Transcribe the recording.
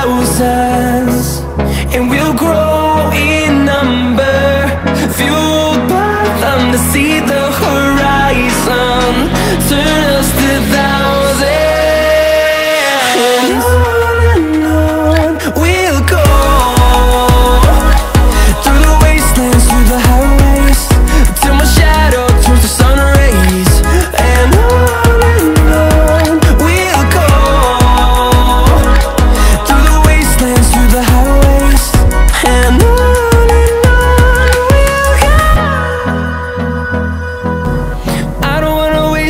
thousands And we'll grow